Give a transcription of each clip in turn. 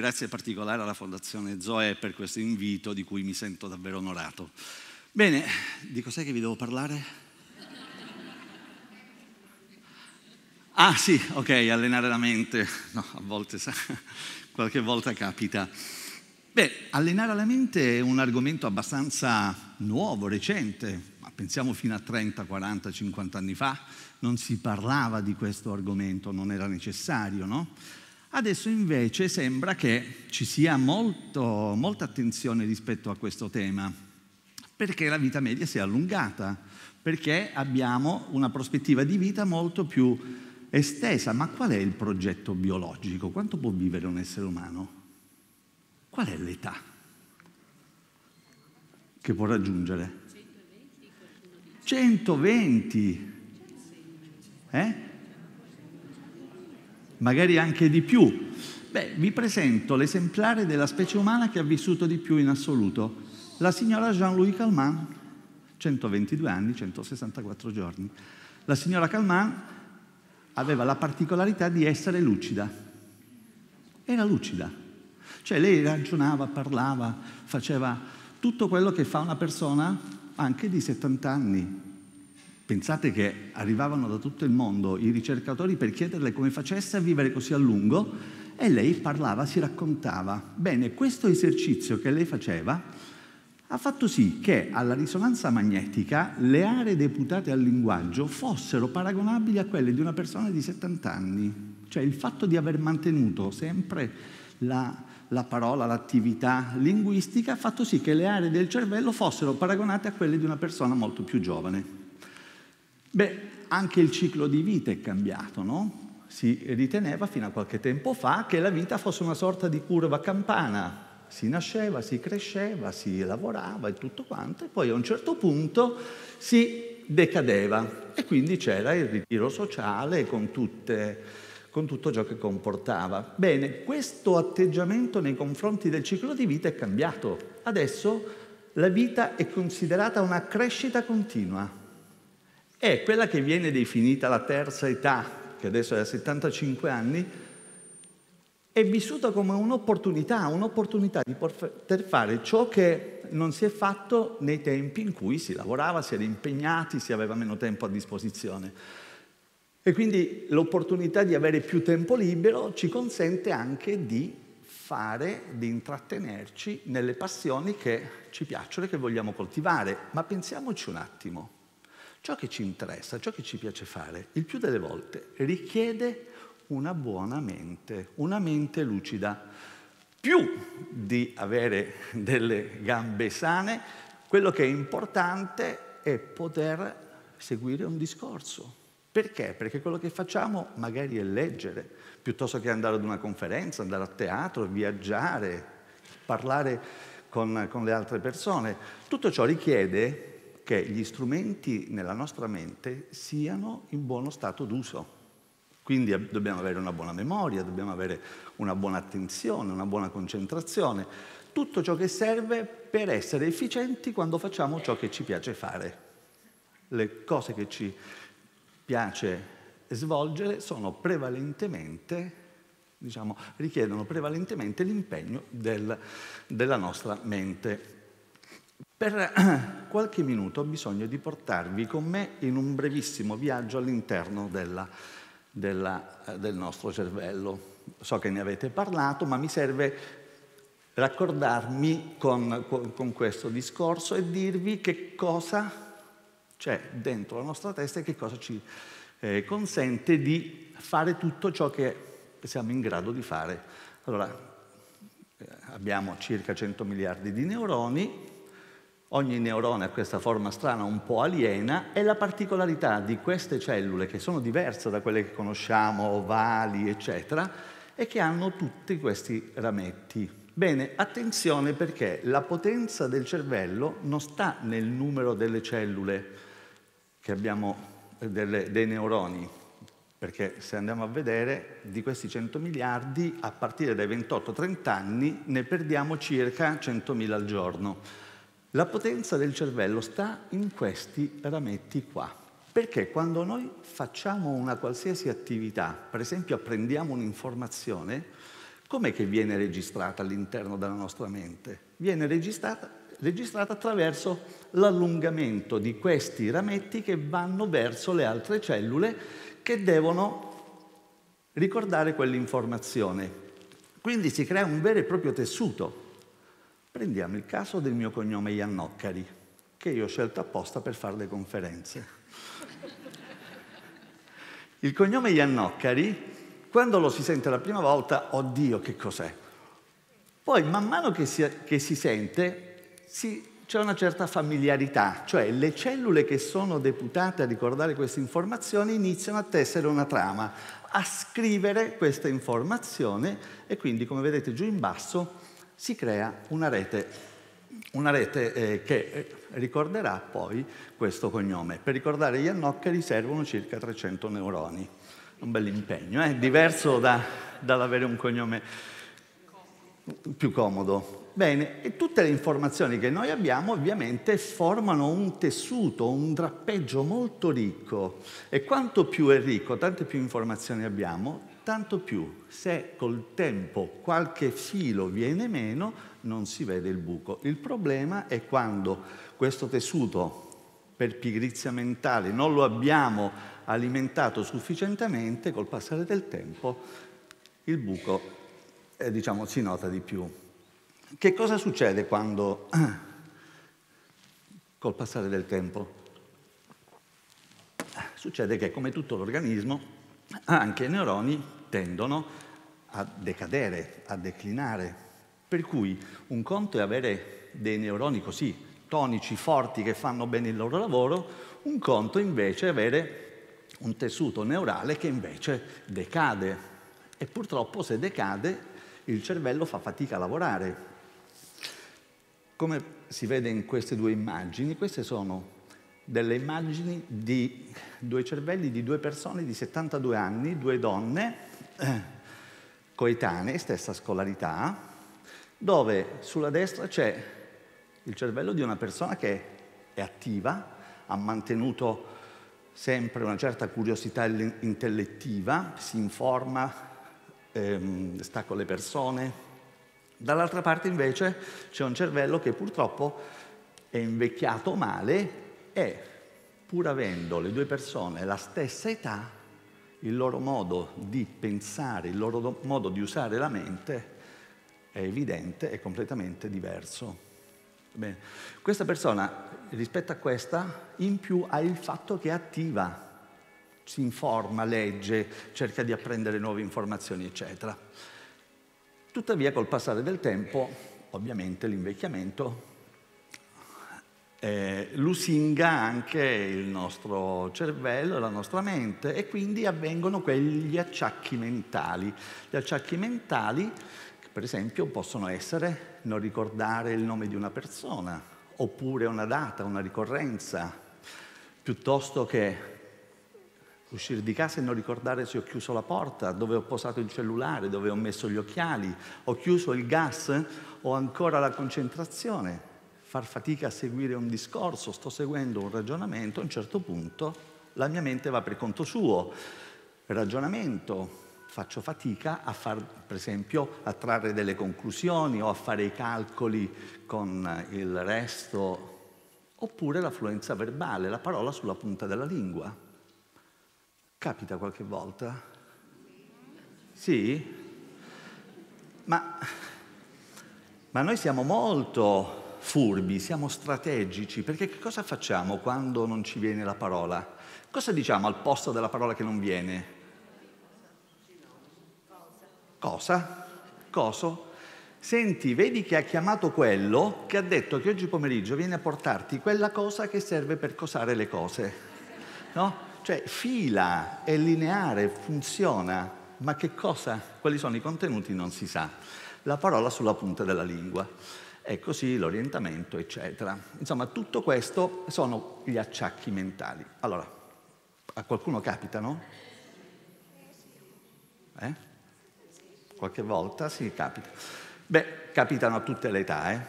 grazie particolare alla Fondazione Zoe per questo invito di cui mi sento davvero onorato. Bene, di cos'è che vi devo parlare? Ah sì, ok, allenare la mente. No, a volte, qualche volta capita. Beh, allenare la mente è un argomento abbastanza nuovo, recente, ma pensiamo fino a 30, 40, 50 anni fa, non si parlava di questo argomento, non era necessario, no? Adesso invece sembra che ci sia molto, molta attenzione rispetto a questo tema, perché la vita media si è allungata, perché abbiamo una prospettiva di vita molto più estesa. Ma qual è il progetto biologico? Quanto può vivere un essere umano? Qual è l'età che può raggiungere? 120. Eh? Magari anche di più. Beh, vi presento l'esemplare della specie umana che ha vissuto di più in assoluto, la signora Jean-Louis Calment, 122 anni, 164 giorni. La signora Calment aveva la particolarità di essere lucida. Era lucida. Cioè lei ragionava, parlava, faceva tutto quello che fa una persona anche di 70 anni, Pensate che arrivavano da tutto il mondo i ricercatori per chiederle come facesse a vivere così a lungo e lei parlava, si raccontava. Bene, questo esercizio che lei faceva ha fatto sì che alla risonanza magnetica le aree deputate al linguaggio fossero paragonabili a quelle di una persona di 70 anni. Cioè il fatto di aver mantenuto sempre la, la parola, l'attività linguistica ha fatto sì che le aree del cervello fossero paragonate a quelle di una persona molto più giovane. Beh, anche il ciclo di vita è cambiato, no? Si riteneva fino a qualche tempo fa che la vita fosse una sorta di curva campana. Si nasceva, si cresceva, si lavorava e tutto quanto, e poi a un certo punto si decadeva e quindi c'era il ritiro sociale con, tutte, con tutto ciò che comportava. Bene, questo atteggiamento nei confronti del ciclo di vita è cambiato. Adesso la vita è considerata una crescita continua è quella che viene definita la terza età, che adesso è a 75 anni, è vissuta come un'opportunità, un'opportunità di poter fare ciò che non si è fatto nei tempi in cui si lavorava, si era impegnati, si aveva meno tempo a disposizione. E quindi l'opportunità di avere più tempo libero ci consente anche di fare, di intrattenerci nelle passioni che ci piacciono e che vogliamo coltivare. Ma pensiamoci un attimo. Ciò che ci interessa, ciò che ci piace fare, il più delle volte richiede una buona mente, una mente lucida. Più di avere delle gambe sane, quello che è importante è poter seguire un discorso. Perché? Perché quello che facciamo magari è leggere, piuttosto che andare ad una conferenza, andare a teatro, viaggiare, parlare con, con le altre persone. Tutto ciò richiede che gli strumenti nella nostra mente siano in buono stato d'uso. Quindi dobbiamo avere una buona memoria, dobbiamo avere una buona attenzione, una buona concentrazione, tutto ciò che serve per essere efficienti quando facciamo ciò che ci piace fare. Le cose che ci piace svolgere sono prevalentemente, diciamo, richiedono prevalentemente l'impegno del, della nostra mente. Per qualche minuto ho bisogno di portarvi con me in un brevissimo viaggio all'interno della, della, eh, del nostro cervello. So che ne avete parlato, ma mi serve raccordarmi con, con, questo discorso e dirvi che cosa c'è dentro la nostra testa e che cosa ci eh, consente di fare tutto ciò che siamo in grado di fare. Allora, eh, abbiamo circa 100 miliardi di neuroni, Ogni neurone ha questa forma strana un po' aliena e la particolarità di queste cellule, che sono diverse da quelle che conosciamo, ovali, eccetera, è che hanno tutti questi rametti. Bene, attenzione perché la potenza del cervello non sta nel numero delle cellule che abbiamo, delle, dei neuroni, perché se andiamo a vedere di questi 100 miliardi, a partire dai 28-30 anni ne perdiamo circa 100.000 al giorno. La potenza del cervello sta in questi rametti qua. Perché quando noi facciamo una qualsiasi attività, per esempio apprendiamo un'informazione, Com'è che viene registrata all'interno della nostra mente? Viene registrata, registrata attraverso l'allungamento di questi rametti che vanno verso le altre cellule che devono ricordare quell'informazione. Quindi si crea un vero e proprio tessuto. Prendiamo il caso del mio cognome Iannoccari, che io ho scelto apposta per fare le conferenze. Il cognome Iannoccari quando lo si sente la prima volta, oddio, che cos'è? Poi, man mano che si, che si sente, c'è una certa familiarità, cioè le cellule che sono deputate a ricordare queste informazioni iniziano a tessere una trama, a scrivere questa informazione e quindi, come vedete giù in basso, si crea una rete, una rete eh, che eh, ricorderà poi questo cognome. Per ricordare gli annoccari servono circa 300 neuroni un bel impegno, eh? diverso da, dall'avere un cognome più comodo. Bene, e tutte le informazioni che noi abbiamo ovviamente formano un tessuto, un drappeggio molto ricco e quanto più è ricco, tante più informazioni abbiamo, tanto più se col tempo qualche filo viene meno non si vede il buco. Il problema è quando questo tessuto per pigrizia mentale non lo abbiamo alimentato sufficientemente, col passare del tempo il buco eh, diciamo, si nota di più. Che cosa succede quando, col passare del tempo? Succede che come tutto l'organismo, anche i neuroni tendono a decadere, a declinare. Per cui un conto è avere dei neuroni così, tonici, forti, che fanno bene il loro lavoro, un conto invece è avere un tessuto neurale che invece decade e purtroppo se decade il cervello fa fatica a lavorare. Come si vede in queste due immagini, queste sono delle immagini di due cervelli di due persone di 72 anni, due donne eh, coetanee, stessa scolarità, dove sulla destra c'è il cervello di una persona che è attiva, ha mantenuto sempre una certa curiosità intellettiva, si informa, ehm, sta con le persone. Dall'altra parte invece c'è un cervello che purtroppo è invecchiato male e pur avendo le due persone la stessa età, il loro modo di pensare, il loro modo di usare la mente è evidente, è completamente diverso. Bene. Questa persona rispetto a questa in più ha il fatto che è attiva, si informa, legge, cerca di apprendere nuove informazioni, eccetera. Tuttavia col passare del tempo, ovviamente l'invecchiamento eh, lusinga anche il nostro cervello, la nostra mente e quindi avvengono quegli acciacchi mentali. Gli acciacchi mentali per esempio, possono essere non ricordare il nome di una persona, oppure una data, una ricorrenza, piuttosto che uscire di casa e non ricordare se ho chiuso la porta, dove ho posato il cellulare, dove ho messo gli occhiali, ho chiuso il gas, ho ancora la concentrazione, far fatica a seguire un discorso, sto seguendo un ragionamento, a un certo punto la mia mente va per conto suo. Ragionamento, faccio fatica a far, per esempio, a trarre delle conclusioni o a fare i calcoli con il resto, oppure l'affluenza verbale, la parola sulla punta della lingua. Capita qualche volta? Sì? Ma, ma noi siamo molto furbi, siamo strategici, perché che cosa facciamo quando non ci viene la parola? Cosa diciamo al posto della parola che non viene? Cosa? Coso? Senti, vedi che ha chiamato quello che ha detto che oggi pomeriggio viene a portarti quella cosa che serve per cosare le cose. No? Cioè fila, è lineare, funziona, ma che cosa, quali sono i contenuti non si sa. La parola sulla punta della lingua. E così l'orientamento, eccetera. Insomma, tutto questo sono gli acciacchi mentali. Allora, a qualcuno capitano? Eh? qualche volta sì, capita. Beh, capitano a tutte le età, eh?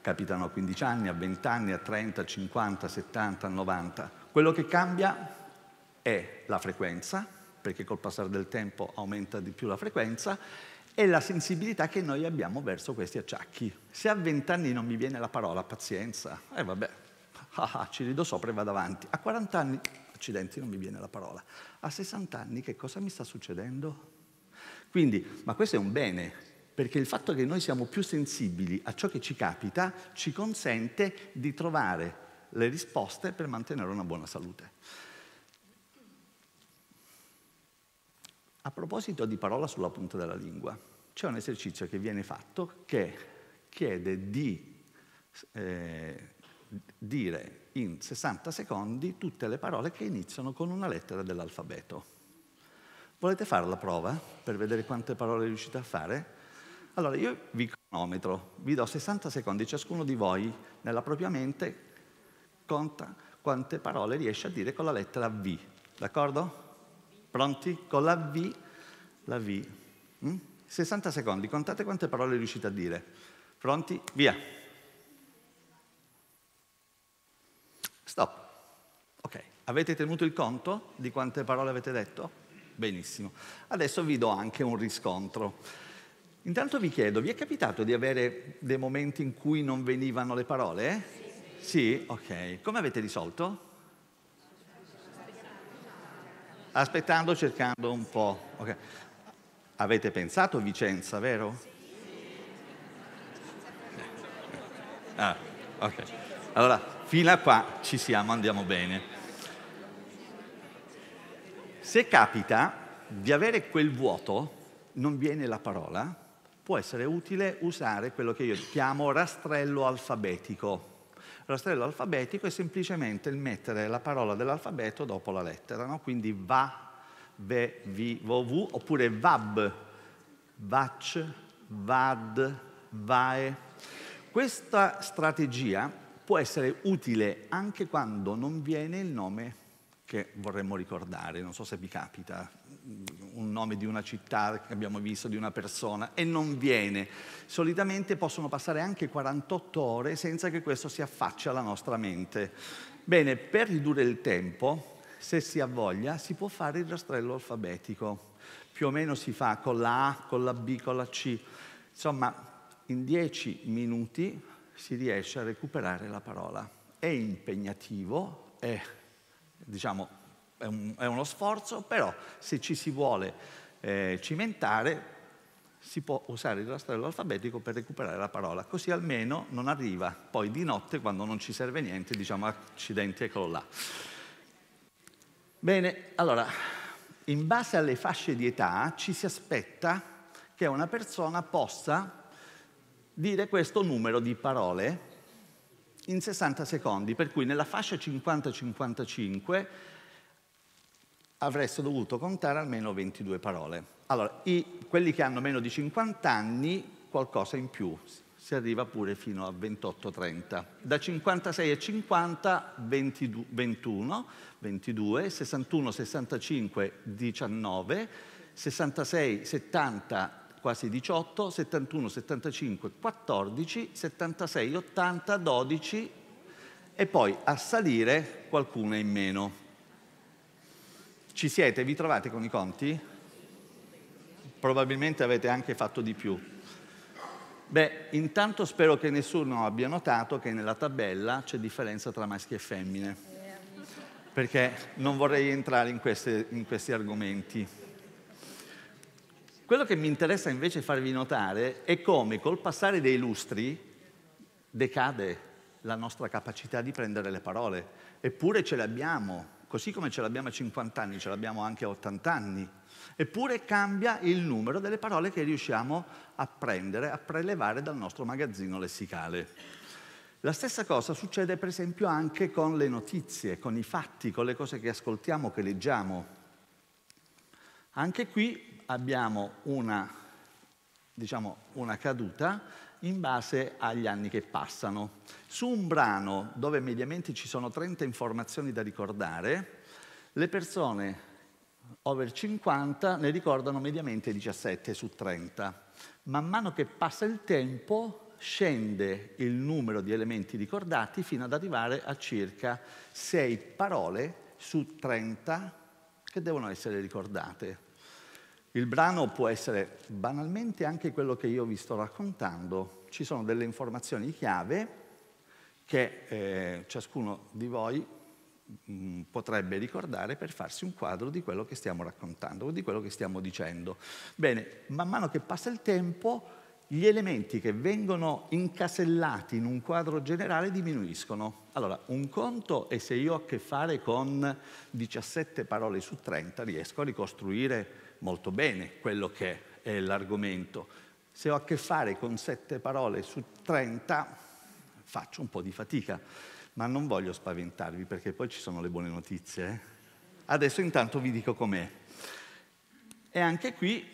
capitano a 15 anni, a 20 anni, a 30, a 50, a 70, a 90. Quello che cambia è la frequenza, perché col passare del tempo aumenta di più la frequenza, è la sensibilità che noi abbiamo verso questi acciacchi. Se a 20 anni non mi viene la parola, pazienza, e eh vabbè, ah, ah, ci rido sopra e vado avanti. A 40 anni, accidenti, non mi viene la parola. A 60 anni che cosa mi sta succedendo? Quindi, ma questo è un bene, perché il fatto che noi siamo più sensibili a ciò che ci capita ci consente di trovare le risposte per mantenere una buona salute. A proposito di parola sulla punta della lingua, c'è un esercizio che viene fatto che chiede di eh, dire in 60 secondi tutte le parole che iniziano con una lettera dell'alfabeto. Volete fare la prova per vedere quante parole riuscite a fare? Allora io vi cronometro, vi do 60 secondi, ciascuno di voi nella propria mente conta quante parole riesce a dire con la lettera V, d'accordo? Pronti? Con la V, la V. Mm? 60 secondi, contate quante parole riuscite a dire. Pronti? Via. Stop. Ok, avete tenuto il conto di quante parole avete detto? Benissimo. Adesso vi do anche un riscontro. Intanto vi chiedo, vi è capitato di avere dei momenti in cui non venivano le parole? Eh? Sì? Ok. Come avete risolto? Aspettando, cercando un po'. Okay. Avete pensato Vicenza, vero? Ah, ok. Allora, fino a qua ci siamo, andiamo bene. Se capita di avere quel vuoto, non viene la parola, può essere utile usare quello che io chiamo rastrello alfabetico. Rastrello alfabetico è semplicemente il mettere la parola dell'alfabeto dopo la lettera, no? quindi va, ve, vi, vo, vu, oppure vab, vac, vad, vae. Questa strategia può essere utile anche quando non viene il nome che vorremmo ricordare, non so se vi capita, un nome di una città che abbiamo visto, di una persona, e non viene. Solitamente possono passare anche 48 ore senza che questo si affaccia alla nostra mente. Bene, per ridurre il tempo, se si ha voglia, si può fare il rastrello alfabetico. Più o meno si fa con la A, con la B, con la C. Insomma, in 10 minuti si riesce a recuperare la parola. È impegnativo, è diciamo, è, un, è, uno sforzo, però se ci si vuole eh, cimentare si può usare il rastrello alfabetico per recuperare la parola, così almeno non arriva poi di notte quando non ci serve niente, diciamo accidenti, eccolo là. Bene, allora, in base alle fasce di età ci si aspetta che una persona possa dire questo numero di parole in 60 secondi, per cui nella fascia 50-55 avreste dovuto contare almeno 22 parole. Allora, i, quelli che hanno meno di 50 anni, qualcosa in più, si arriva pure fino a 28-30. Da 56 a 50, 22, 21, 22, 61, 65, 19, 66, 70, quasi 18, 71, 75, 14, 76, 80, 12 e poi a salire qualcuna in meno. Ci siete? Vi trovate con i conti? Probabilmente avete anche fatto di più. Beh, intanto spero che nessuno abbia notato che nella tabella c'è differenza tra maschi e femmine, perché non vorrei entrare in, queste, in questi argomenti. Quello che mi interessa invece farvi notare è come col passare dei lustri decade la nostra capacità di prendere le parole. Eppure ce l'abbiamo, così come ce l'abbiamo a 50 anni, ce l'abbiamo anche a 80 anni. Eppure cambia il numero delle parole che riusciamo a prendere, a prelevare dal nostro magazzino lessicale. La stessa cosa succede per esempio anche con le notizie, con i fatti, con le cose che ascoltiamo, che leggiamo. Anche qui abbiamo una, diciamo, una caduta in base agli anni che passano. Su un brano dove mediamente ci sono 30 informazioni da ricordare, le persone over 50 ne ricordano mediamente 17 su 30. Man mano che passa il tempo scende il numero di elementi ricordati fino ad arrivare a circa 6 parole su 30 che devono essere ricordate. Il brano può essere banalmente anche quello che io vi sto raccontando. Ci sono delle informazioni chiave che eh, ciascuno di voi mh, mm, potrebbe ricordare per farsi un quadro di quello che stiamo raccontando di quello che stiamo dicendo. Bene, man mano che passa il tempo, gli elementi che vengono incasellati in un quadro generale diminuiscono. Allora, un conto è se io ho a che fare con 17 parole su 30, riesco a ricostruire molto bene quello che è l'argomento. Se ho a che fare con 7 parole su 30, faccio un po' di fatica, ma non voglio spaventarvi perché poi ci sono le buone notizie. Eh? Adesso intanto vi dico com'è. E anche qui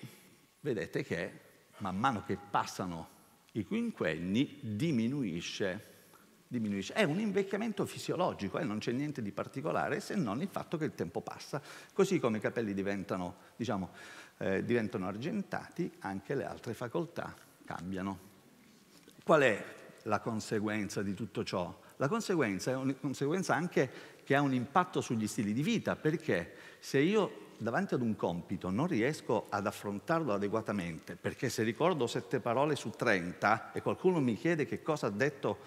vedete che man mano che passano i quinquenni diminuisce, diminuisce. È un invecchiamento fisiologico, eh? non c'è niente di particolare se non il fatto che il tempo passa. Così come i capelli diventano, diciamo, eh, diventano argentati, anche le altre facoltà cambiano. Qual è la conseguenza di tutto ciò? La conseguenza è una conseguenza anche che ha un impatto sugli stili di vita, perché se io davanti ad un compito non riesco ad affrontarlo adeguatamente, perché se ricordo sette parole su 30 e qualcuno mi chiede che cosa ha detto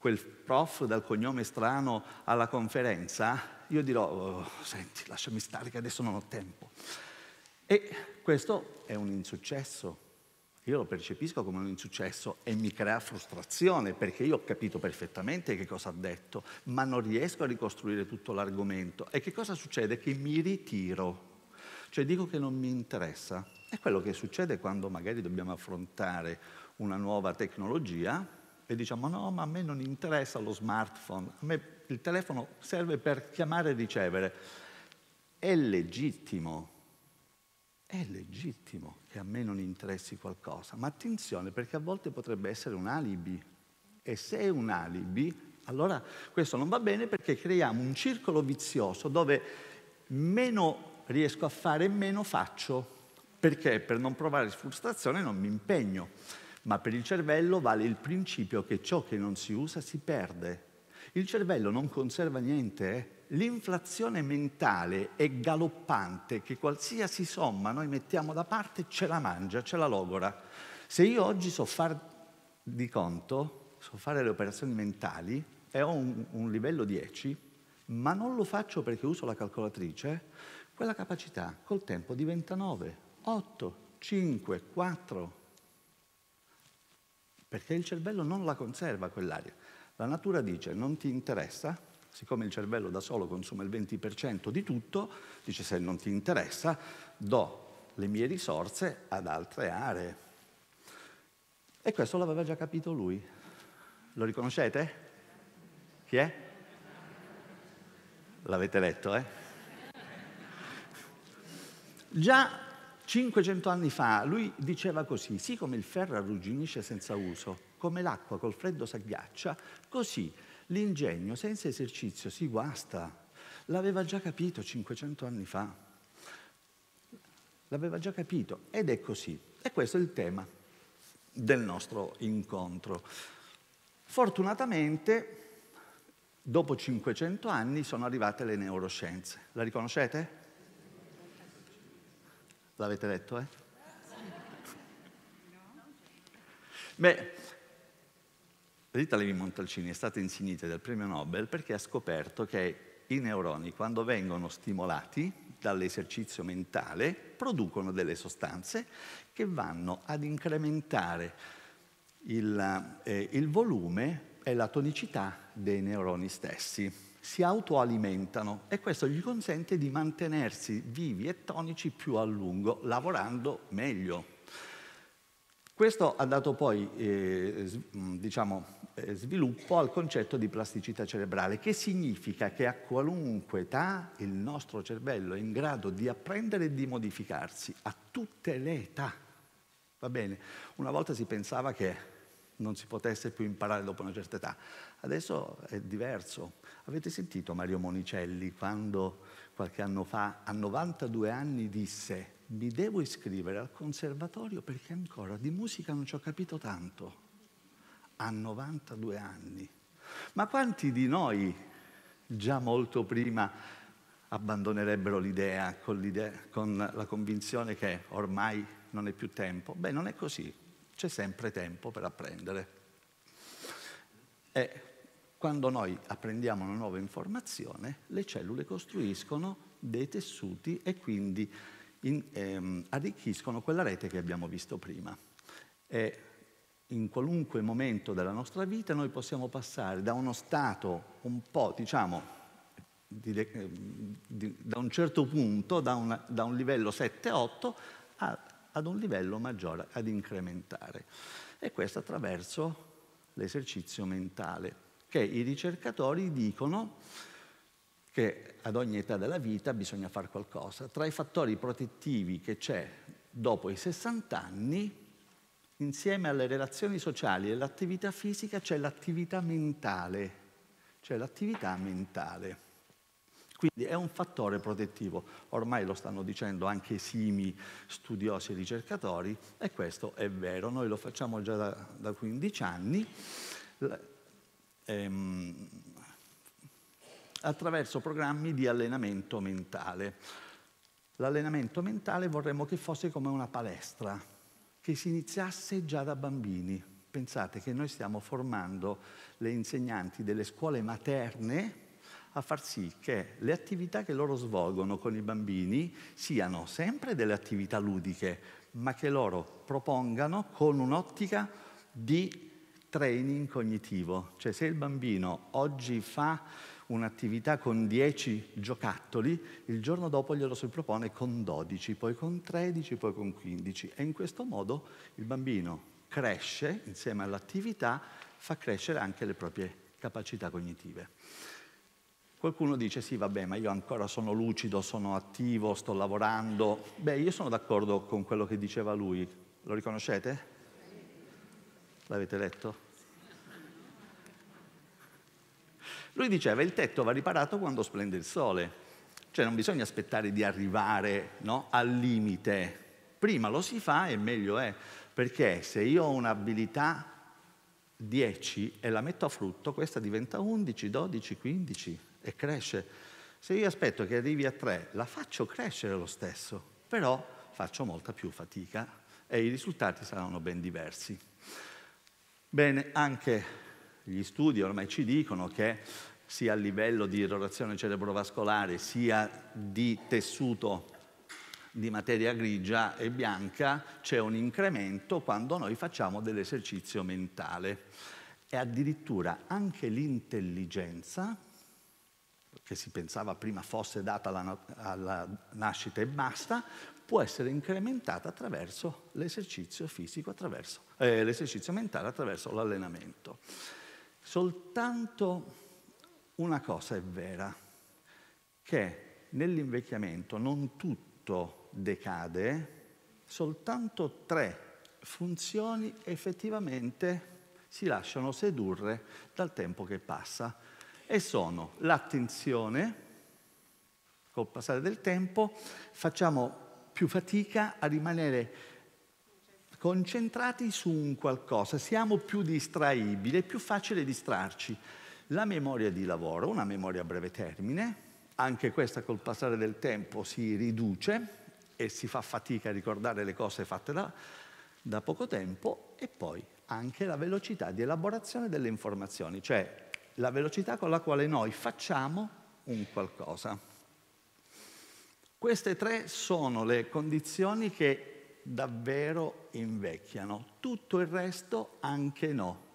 quel prof dal cognome strano alla conferenza, io dirò, oh, senti, lasciami stare che adesso non ho tempo. E questo è un insuccesso, io lo percepisco come un insuccesso e mi crea frustrazione perché io ho capito perfettamente che cosa ha detto, ma non riesco a ricostruire tutto l'argomento. E che cosa succede? Che mi ritiro, cioè dico che non mi interessa. È quello che succede quando magari dobbiamo affrontare una nuova tecnologia e diciamo no, ma a me non interessa lo smartphone, a me il telefono serve per chiamare e ricevere. È legittimo è legittimo che a me non interessi qualcosa, ma attenzione perché a volte potrebbe essere un alibi. E se è un alibi, allora questo non va bene perché creiamo un circolo vizioso dove meno riesco a fare meno faccio. Perché? Per non provare frustrazione non mi impegno. Ma per il cervello vale il principio che ciò che non si usa si perde. Il cervello non conserva niente, eh? l'inflazione mentale è galoppante che qualsiasi somma noi mettiamo da parte ce la mangia, ce la logora. Se io oggi so fare di conto, so fare le operazioni mentali e ho un, un livello 10, ma non lo faccio perché uso la calcolatrice, quella capacità col tempo diventa 9, 8, 5, 4, perché il cervello non la conserva quell'area. La natura dice non ti interessa, siccome il cervello da solo consuma il 20% di tutto, dice se non ti interessa do le mie risorse ad altre aree. E questo l'aveva già capito lui. Lo riconoscete? Chi è? L'avete letto, eh? Già 500 anni fa lui diceva così, sì come il ferro arrugginisce senza uso, come l'acqua col freddo si agghiaccia, così l'ingegno senza esercizio si guasta. L'aveva già capito 500 anni fa. L'aveva già capito ed è così. E questo è il tema del nostro incontro. Fortunatamente, dopo 500 anni sono arrivate le neuroscienze. La riconoscete? L'avete letto, eh? Beh, Rita Levi Montalcini è stata insignita del premio Nobel perché ha scoperto che i neuroni, quando vengono stimolati dall'esercizio mentale, producono delle sostanze che vanno ad incrementare il, eh, il volume e la tonicità dei neuroni stessi. Si autoalimentano e questo gli consente di mantenersi vivi e tonici più a lungo, lavorando meglio. Questo ha dato poi eh, diciamo, eh, sviluppo al concetto di plasticità cerebrale, che significa che a qualunque età il nostro cervello è in grado di apprendere e di modificarsi, a tutte le età. Va bene? Una volta si pensava che non si potesse più imparare dopo una certa età, adesso è diverso. Avete sentito Mario Monicelli quando qualche anno fa, a 92 anni, disse mi devo iscrivere al conservatorio perché ancora di musica non ci ho capito tanto. A 92 anni. Ma quanti di noi già molto prima abbandonerebbero l'idea con, l'idea con, la convinzione che ormai non è più tempo. Beh, non è così, c'è sempre tempo per apprendere. E quando noi apprendiamo una nuova informazione, le cellule costruiscono dei tessuti e quindi in, ehm, arricchiscono quella rete che abbiamo visto prima. E in qualunque momento della nostra vita noi possiamo passare da uno stato un po', diciamo, di, di, da un certo punto, da, una, da un livello 7-8, ad un livello maggiore, ad incrementare. E questo attraverso l'esercizio mentale, che i ricercatori dicono che ad ogni età della vita bisogna fare qualcosa. Tra i fattori protettivi che c'è dopo i 60 anni, insieme alle relazioni sociali e all'attività fisica, c'è l'attività mentale. C'è l'attività mentale. Quindi è un fattore protettivo, ormai lo stanno dicendo anche esimi studiosi e ricercatori e questo è vero, noi lo facciamo già da, da 15 anni ehm, attraverso programmi di allenamento mentale. L'allenamento mentale vorremmo che fosse come una palestra, che si iniziasse già da bambini. Pensate che noi stiamo formando le insegnanti delle scuole materne a far sì che le attività che loro svolgono con i bambini siano sempre delle attività ludiche, ma che loro propongano con un'ottica di training cognitivo. Cioè se il bambino oggi fa un'attività con 10 giocattoli, il giorno dopo glielo si propone con 12, poi con 13, poi con 15 e in questo modo il bambino cresce insieme all'attività, fa crescere anche le proprie capacità cognitive. Qualcuno dice sì, vabbè, ma io ancora sono lucido, sono attivo, sto lavorando. Beh, io sono d'accordo con quello che diceva lui. Lo riconoscete? L'avete letto? Lui diceva il tetto va riparato quando splende il sole, cioè non bisogna aspettare di arrivare no, al limite, prima lo si fa e meglio è, perché se io ho un'abilità 10 e la metto a frutto, questa diventa 11, 12, 15 e cresce. Se io aspetto che arrivi a 3, la faccio crescere lo stesso, però faccio molta più fatica e i risultati saranno ben diversi. Bene, anche gli studi ormai ci dicono che sia a livello di irrorazione cerebrovascolare sia di tessuto di materia grigia e bianca c'è un incremento quando noi facciamo dell'esercizio mentale e addirittura anche l'intelligenza che si pensava prima fosse data alla, alla nascita e basta, può essere incrementata attraverso l'esercizio fisico, attraverso, eh, l'esercizio mentale, attraverso l'allenamento. Soltanto una cosa è vera, che nell'invecchiamento non tutto decade, soltanto tre funzioni effettivamente si lasciano sedurre dal tempo che passa e sono l'attenzione, col passare del tempo facciamo più fatica a rimanere concentrati su un qualcosa, siamo più distraibili, è più facile distrarci. La memoria di lavoro, una memoria a breve termine, anche questa col passare del tempo si riduce e si fa fatica a ricordare le cose fatte da, da poco tempo e poi anche la velocità di elaborazione delle informazioni, cioè la velocità con la quale noi facciamo un qualcosa. Queste tre sono le condizioni che davvero invecchiano, tutto il resto anche no.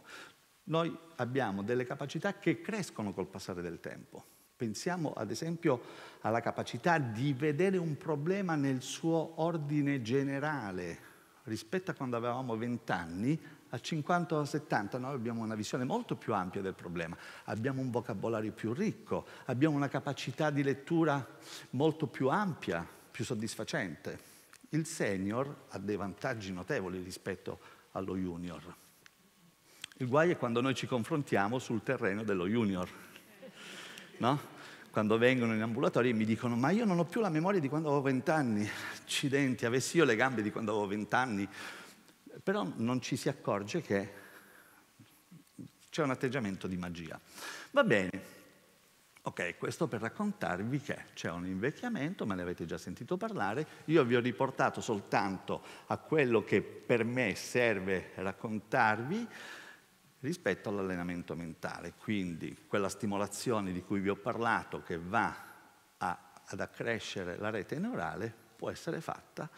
Noi abbiamo delle capacità che crescono col passare del tempo. Pensiamo ad esempio alla capacità di vedere un problema nel suo ordine generale. Rispetto a quando avevamo vent'anni, a 50 o 70 noi abbiamo una visione molto più ampia del problema, abbiamo un vocabolario più ricco, abbiamo una capacità di lettura molto più ampia, più soddisfacente. Il senior ha dei vantaggi notevoli rispetto allo junior. Il guai è quando noi ci confrontiamo sul terreno dello junior, no? Quando vengono in ambulatorio e mi dicono ma io non ho più la memoria di quando avevo vent'anni, accidenti, avessi io le gambe di quando avevo vent'anni, però non ci si accorge che c'è un atteggiamento di magia. Va bene, Ok, questo per raccontarvi che c'è un invecchiamento, me ne avete già sentito parlare, io vi ho riportato soltanto a quello che per me serve raccontarvi rispetto all'allenamento mentale, quindi quella stimolazione di cui vi ho parlato che va a, ad accrescere la rete neurale può essere fatta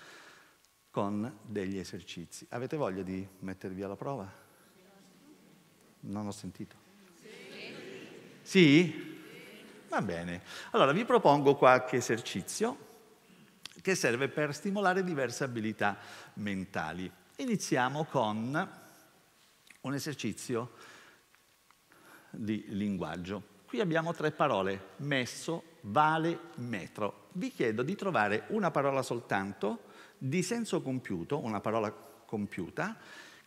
con degli esercizi. Avete voglia di mettervi alla prova? Non ho sentito. Sì? sì? Va bene. Allora vi propongo qualche esercizio che serve per stimolare diverse abilità mentali. Iniziamo con un esercizio di linguaggio. Qui abbiamo tre parole, messo, vale, metro. Vi chiedo di trovare una parola soltanto di senso compiuto, una parola compiuta,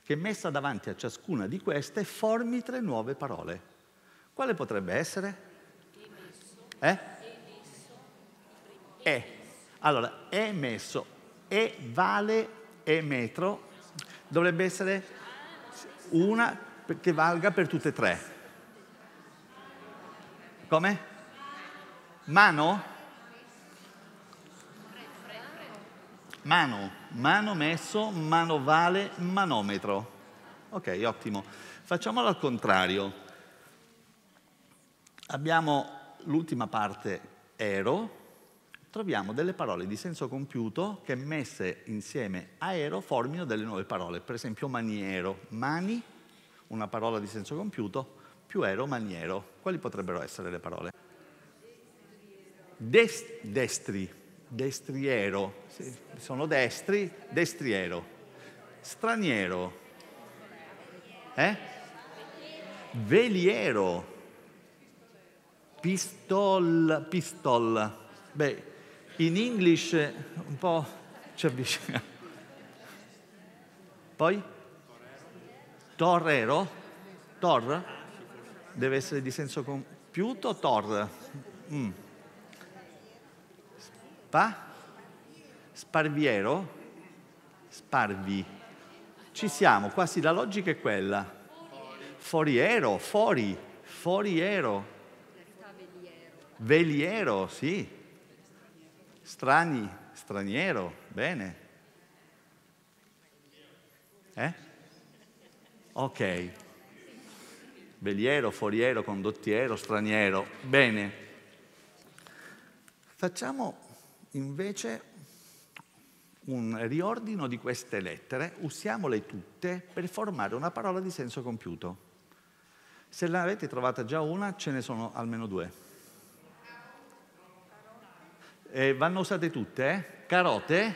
che messa davanti a ciascuna di queste formi tre nuove parole. Quale potrebbe essere? Eh? È. Allora, è messo, e vale, e metro, dovrebbe essere una che valga per tutte e tre. Come? Mano? Mano, mano messo, mano vale, manometro. Ok, ottimo. Facciamolo al contrario. Abbiamo l'ultima parte ero, troviamo delle parole di senso compiuto che messe insieme a ero formino delle nuove parole. Per esempio maniero, mani, una parola di senso compiuto, più ero, maniero. Quali potrebbero essere le parole? Des, destri, destriero, sono destri, destriero. Straniero, eh? Veliero, Pistol, pistol. Beh, in English un po' ci avvicina. Poi? Torrero? Tor? Deve essere di senso compiuto? Tor? Mm. Spa? Sparviero? Sparvi. Ci siamo, quasi la logica è quella. Foriero, fori, foriero. Veliero, sì. Strani, straniero, bene. Eh? Ok. Veliero, foriero, condottiero, straniero. Bene. Facciamo invece un riordino di queste lettere, usiamole tutte per formare una parola di senso compiuto. Se ne avete trovata già una, ce ne sono almeno due. Eh, vanno usate tutte, eh? Carote?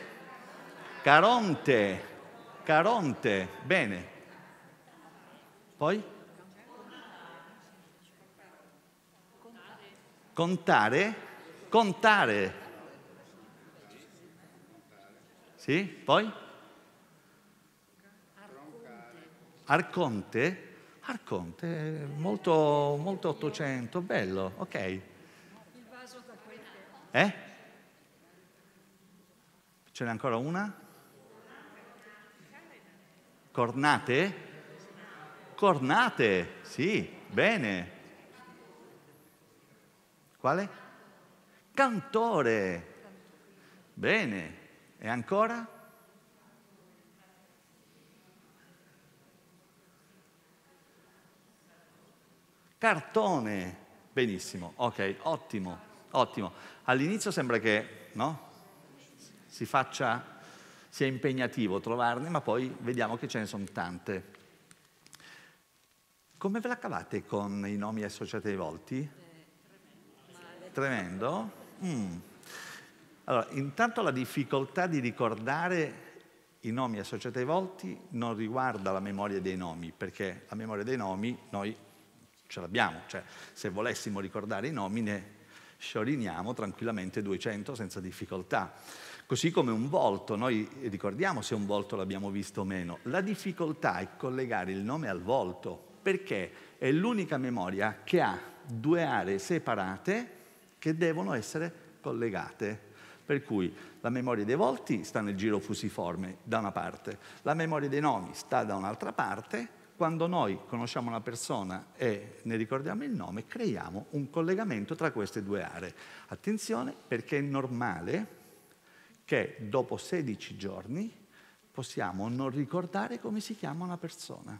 Caronte. Caronte. Bene. Poi? Contare? Contare. Sì? Poi? Arconte? Arconte, molto, molto 800, bello, ok. Il vaso da Eh? Ce n'è ancora una? Cornate? Cornate, sì, bene. Quale? Cantore. Bene. E ancora? Cartone. Benissimo, ok, ottimo, ottimo. All'inizio sembra che, no? si faccia, sia impegnativo trovarne, ma poi vediamo che ce ne sono tante. Come ve la cavate con i nomi associati ai volti? Tremendo? Mm. Allora, intanto la difficoltà di ricordare i nomi associati ai volti non riguarda la memoria dei nomi, perché la memoria dei nomi noi ce l'abbiamo, cioè se volessimo ricordare i nomi ne scioriniamo tranquillamente 200 senza difficoltà. Così come un volto, noi ricordiamo se un volto l'abbiamo visto o meno. La difficoltà è collegare il nome al volto, perché è l'unica memoria che ha due aree separate che devono essere collegate. Per cui la memoria dei volti sta nel giro fusiforme da una parte, la memoria dei nomi sta da un'altra parte, quando noi conosciamo una persona e ne ricordiamo il nome, creiamo un collegamento tra queste due aree. Attenzione perché è normale che dopo 16 giorni possiamo non ricordare come si chiama una persona.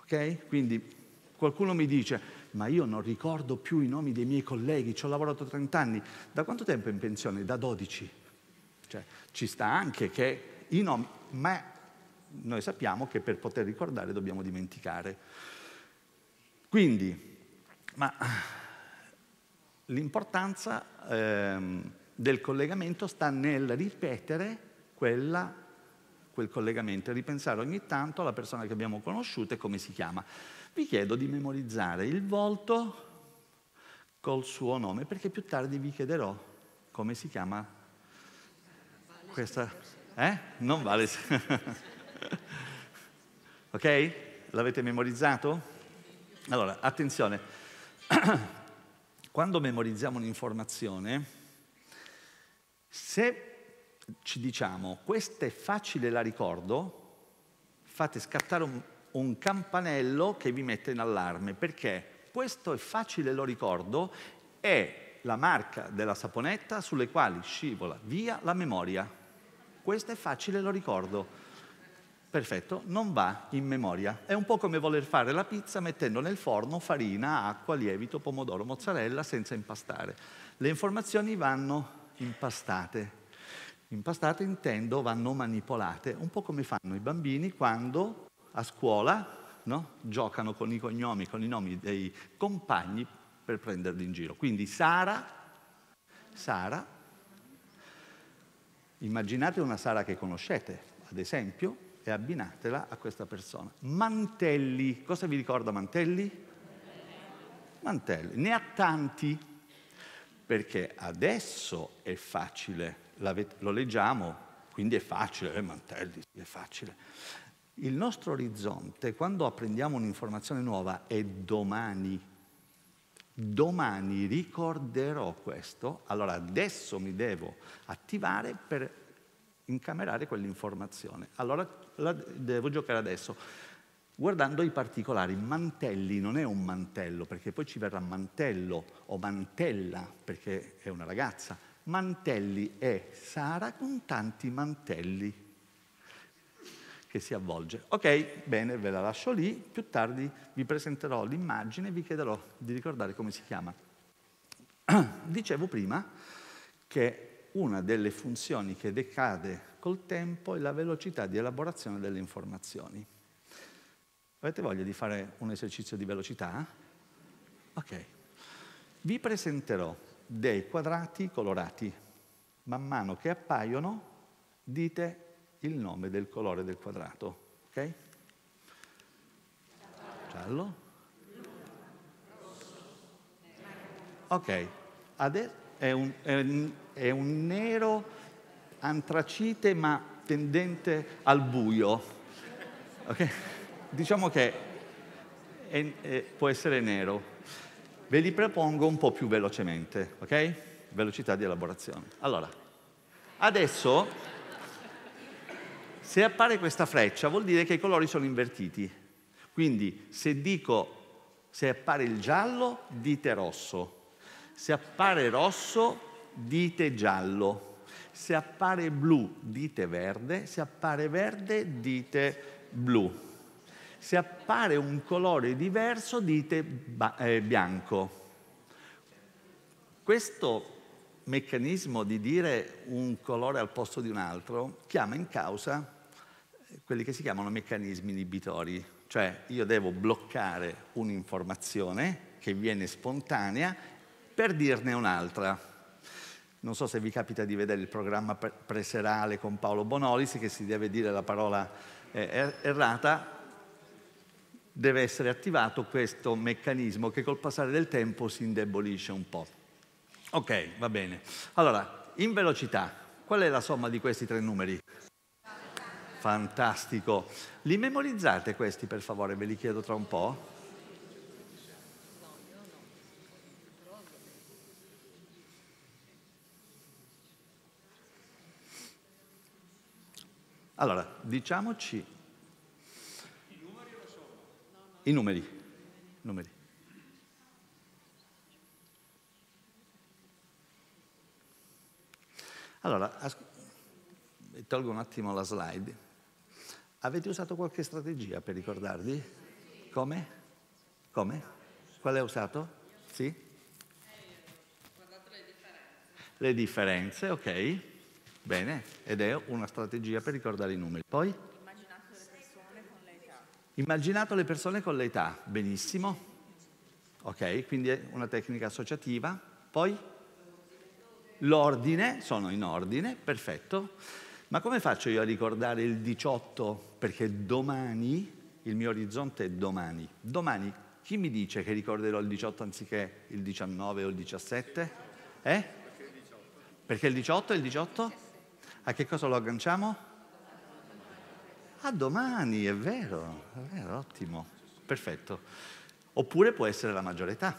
Ok? Quindi qualcuno mi dice, ma io non ricordo più i nomi dei miei colleghi, ci ho lavorato 30 anni. Da quanto tempo in pensione? Da 12. Cioè, ci sta anche che i nomi, ma noi sappiamo che per poter ricordare dobbiamo dimenticare. Quindi, ma l'importanza ehm, del collegamento sta nel ripetere quella, quel collegamento e ripensare ogni tanto alla persona che abbiamo conosciuto e come si chiama. Vi chiedo di memorizzare il volto col suo nome perché più tardi vi chiederò come si chiama questa... Eh? Non vale. ok? L'avete memorizzato? Allora, attenzione. Quando memorizziamo un'informazione, se ci diciamo questa è facile, la ricordo, fate scattare un, un campanello che vi mette in allarme, perché questo è facile, lo ricordo, è la marca della saponetta sulle quali scivola via la memoria. Questo è facile, lo ricordo. Perfetto, non va in memoria. È un po' come voler fare la pizza mettendo nel forno farina, acqua, lievito, pomodoro, mozzarella senza impastare. Le informazioni vanno impastate. Impastate intendo vanno manipolate, un po' come fanno i bambini quando a scuola no? giocano con i cognomi, con i nomi dei compagni per prenderli in giro. Quindi Sara, Sara, immaginate una Sara che conoscete, ad esempio, e abbinatela a questa persona. Mantelli, cosa vi ricorda Mantelli? Mantelli, ne ha tanti, perché adesso è facile, lo leggiamo, quindi è facile, eh, Mantelli, è facile. Il nostro orizzonte, quando apprendiamo un'informazione nuova, è domani. Domani ricorderò questo, allora adesso mi devo attivare per incamerare quell'informazione. Allora la devo giocare adesso. Guardando i particolari, mantelli non è un mantello, perché poi ci verrà mantello o mantella, perché è una ragazza. Mantelli è Sara con tanti mantelli che si avvolge. Ok, bene, ve la lascio lì, più tardi vi presenterò l'immagine e vi chiederò di ricordare come si chiama. Dicevo prima che una delle funzioni che decade col tempo è la velocità di elaborazione delle informazioni. Avete voglia di fare un esercizio di velocità? Ok. Vi presenterò dei quadrati colorati. Man mano che appaiono, dite il nome del colore del quadrato. Ok? Giallo. Ok. Adesso è un, è un, è un nero antracite ma tendente al buio. Okay? Diciamo che è, è, può essere nero. Ve li propongo un po' più velocemente, ok? Velocità di elaborazione. Allora, adesso, se appare questa freccia, vuol dire che i colori sono invertiti. Quindi, se dico, se appare il giallo, dite rosso. Se appare rosso, dite giallo. Se appare blu dite verde, se appare verde dite blu. Se appare un colore diverso dite eh, bianco. Questo meccanismo di dire un colore al posto di un altro chiama in causa quelli che si chiamano meccanismi inibitori, cioè io devo bloccare un'informazione che viene spontanea per dirne un'altra non so se vi capita di vedere il programma preserale con Paolo Bonolis, che si deve dire la parola eh, er-, errata, deve essere attivato questo meccanismo che col passare del tempo si indebolisce un po'. Ok, va bene. Allora, in velocità, qual è la somma di questi tre numeri? Fantastico. Li memorizzate questi per favore, ve li chiedo tra un po'? Allora, diciamoci... I numeri o la? I numeri. numeri. Allora, tolgo un attimo la slide. Avete usato qualche strategia per ricordarvi? Come? Come? Quale hai usato? Sì? Le differenze, ok. Bene, ed è una strategia per ricordare i numeri. Poi? Immaginato le persone con l'età, benissimo. Ok, quindi è una tecnica associativa. Poi? L'ordine, sono in ordine, perfetto. Ma come faccio io a ricordare il 18? Perché domani, il mio orizzonte è domani. Domani, chi mi dice che ricorderò il 18 anziché il 19 o il 17? Eh? Perché il 18 è il 18? A che cosa lo agganciamo? A domani, è vero, è vero, ottimo, perfetto. Oppure può essere la maggiore età,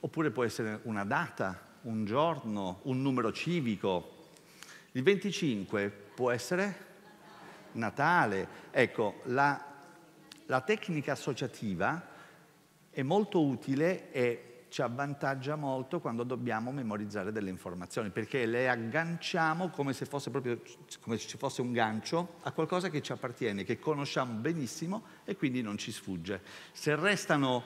oppure può essere una data, un giorno, un numero civico, il 25 può essere Natale. Ecco, la, la tecnica associativa è molto utile e ci avvantaggia molto quando dobbiamo memorizzare delle informazioni, perché le agganciamo come se fosse proprio come se ci fosse un gancio a qualcosa che ci appartiene, che conosciamo benissimo e quindi non ci sfugge. Se restano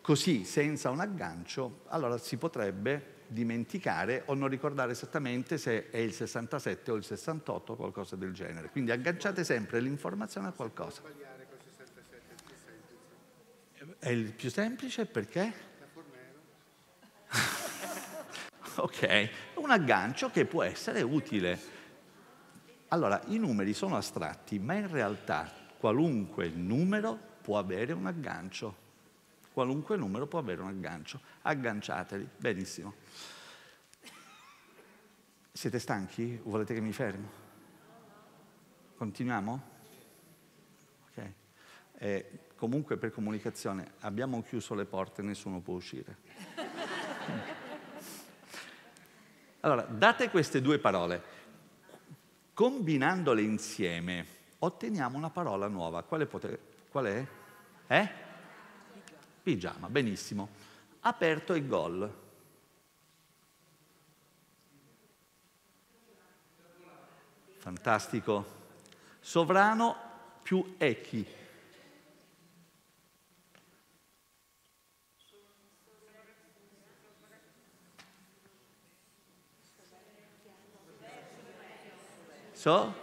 così, senza un aggancio, allora si potrebbe dimenticare o non ricordare esattamente se è il 67 o il 68 o qualcosa del genere. Quindi agganciate sempre l'informazione a qualcosa. È il più semplice perché? ok, un aggancio che può essere utile. Allora, i numeri sono astratti, ma in realtà qualunque numero può avere un aggancio. Qualunque numero può avere un aggancio. Agganciateli, benissimo. Siete stanchi? Volete che mi fermo? Continuiamo? Ok. Eh, comunque per comunicazione abbiamo chiuso le porte, nessuno può uscire. Allora, date queste due parole, combinandole insieme, otteniamo una parola nuova. Quale, pote- qual è? Eh? Pigiama, benissimo. Aperto e gol. Fantastico. Sovrano più echi. So?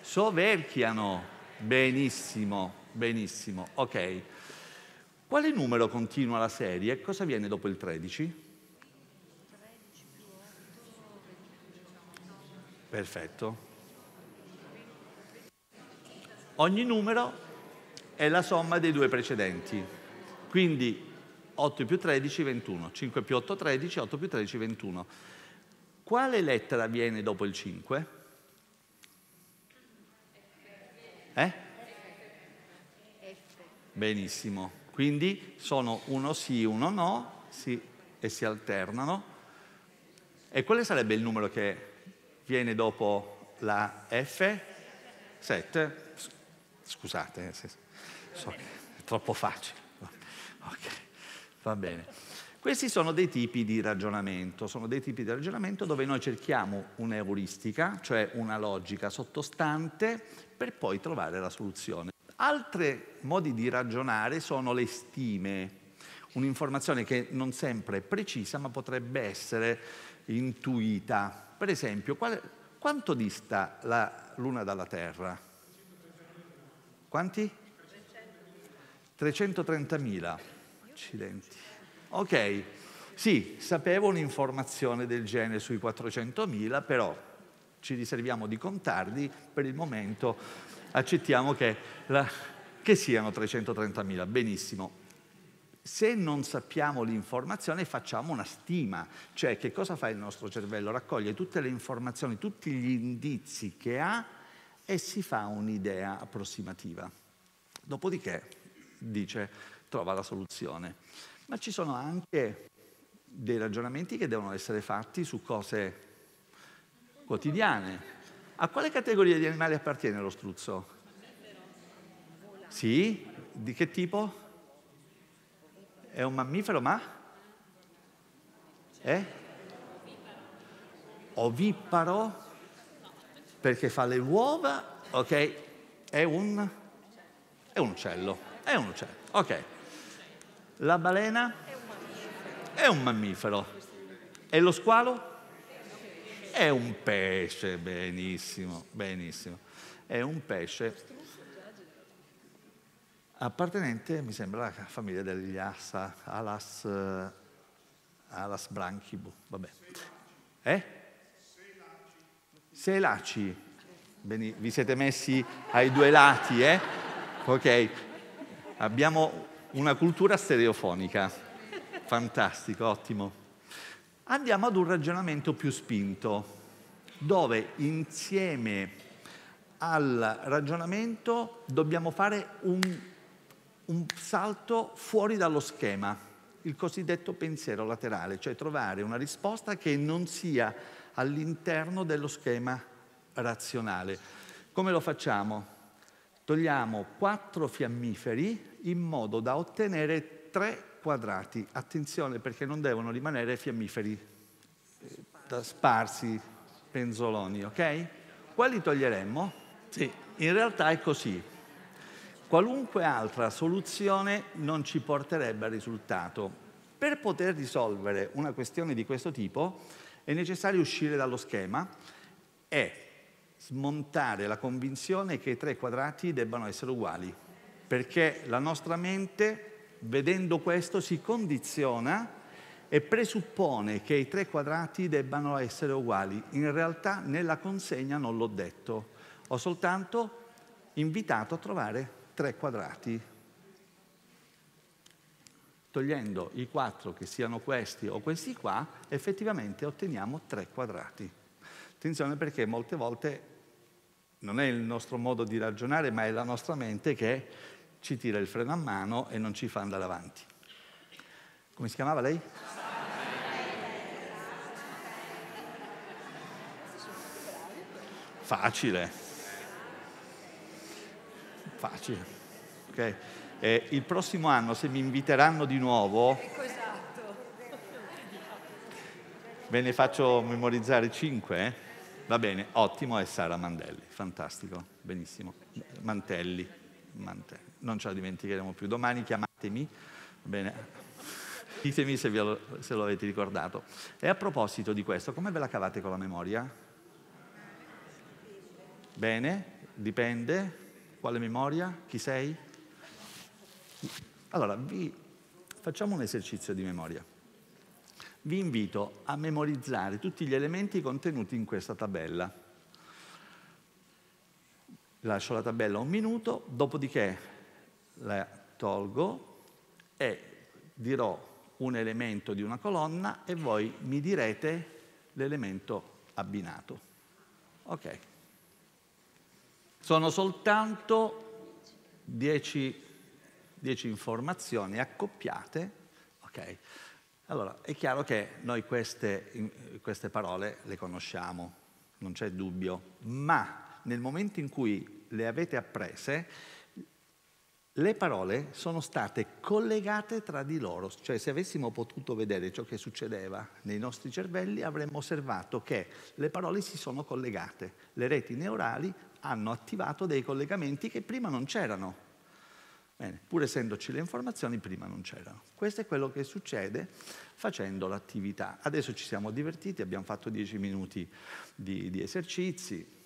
Soverchiano. Benissimo, benissimo. Ok. Quale numero continua la serie? Cosa viene dopo il 13? Perfetto. Ogni numero è la somma dei due precedenti. Quindi 8 più 13, 21. 5 più 8, 13, 8 più 13, 21. Quale lettera viene dopo il 5? Eh? Benissimo. Quindi sono uno sì, uno no, sì, e si alternano. E quale sarebbe il numero che viene dopo la F? 7? Scusate, eh, so è troppo facile. Ok, va bene. Questi sono dei tipi di ragionamento, sono dei tipi di ragionamento dove noi cerchiamo un'euristica, cioè una logica sottostante, per poi trovare la soluzione. Altri modi di ragionare sono le stime, un'informazione che non sempre è precisa ma potrebbe essere intuita. Per esempio, quale, quanto dista la Luna dalla Terra? Quanti? 330.000. Accidenti. Ok, sì, sapevo un'informazione del genere sui 400.000, però ci riserviamo di contarli per il momento accettiamo che, la, che siano 330.000, benissimo. Se non sappiamo l'informazione facciamo una stima, cioè che cosa fa il nostro cervello? Raccoglie tutte le informazioni, tutti gli indizi che ha e si fa un'idea approssimativa. Dopodiché dice trova la soluzione. Ma ci sono anche dei ragionamenti che devono essere fatti su cose quotidiane, a quale categoria di animali appartiene lo struzzo? Sì? Di che tipo? è un mammifero ma? È? Oviparo, perché fa le uova, ok? È un, è un uccello, è un uccello, ok. La balena? È un mammifero. E lo squalo? È un pesce, benissimo, benissimo. È un pesce appartenente, mi sembra, alla famiglia degli Assa, Alas, Alas Branchibu, vabbè. Eh? Sei laci. Bene, vi siete messi ai due lati, eh? Ok. Abbiamo una cultura stereofonica. Fantastico, ottimo. Andiamo ad un ragionamento più spinto, dove insieme al ragionamento dobbiamo fare un un salto fuori dallo schema, il cosiddetto pensiero laterale, cioè trovare una risposta che non sia all'interno dello schema razionale. Come lo facciamo? Togliamo quattro fiammiferi in modo da ottenere tre quadrati. Attenzione perché non devono rimanere fiammiferi eh, sparsi, penzoloni, ok? Quali toglieremmo? Sì, in realtà è così. Qualunque altra soluzione non ci porterebbe al risultato. Per poter risolvere una questione di questo tipo è necessario uscire dallo schema e smontare la convinzione che i tre quadrati debbano essere uguali, perché la nostra mente, vedendo questo, si condiziona e presuppone che i tre quadrati debbano essere uguali. In realtà nella consegna non l'ho detto, ho soltanto invitato a trovare tre quadrati. Togliendo i quattro che siano questi o questi qua, effettivamente otteniamo tre quadrati. Attenzione perché molte volte non è il nostro modo di ragionare, ma è la nostra mente che ci tira il freno a mano e non ci fa andare avanti. Come si chiamava lei? Facile. Facile. Okay. Eh, il prossimo anno, se mi inviteranno di nuovo, ecco, esatto. ve ne faccio memorizzare cinque. Eh? Va bene, ottimo, è Sara Mandelli, fantastico, benissimo. Mantelli. Non ce la dimenticheremo più. Domani chiamatemi, bene. ditemi se, lo, se lo avete ricordato. E a proposito di questo, come ve la cavate con la memoria? Bene, dipende, quale memoria? Chi sei? Allora, vi facciamo un esercizio di memoria. Vi invito a memorizzare tutti gli elementi contenuti in questa tabella. Lascio la tabella un minuto, dopodiché la tolgo e dirò un elemento di una colonna e voi mi direte l'elemento abbinato. Ok. Sono soltanto dieci, dieci informazioni accoppiate. Okay. Allora, è chiaro che noi queste, queste parole le conosciamo, non c'è dubbio, ma nel momento in cui le avete apprese, le parole sono state collegate tra di loro, cioè se avessimo potuto vedere ciò che succedeva nei nostri cervelli avremmo osservato che le parole si sono collegate, le reti neurali hanno attivato dei collegamenti che prima non c'erano. Bene, pur essendoci le informazioni, prima non c'erano. Questo è quello che succede facendo l'attività. Adesso ci siamo divertiti, abbiamo fatto dieci minuti di, di esercizi.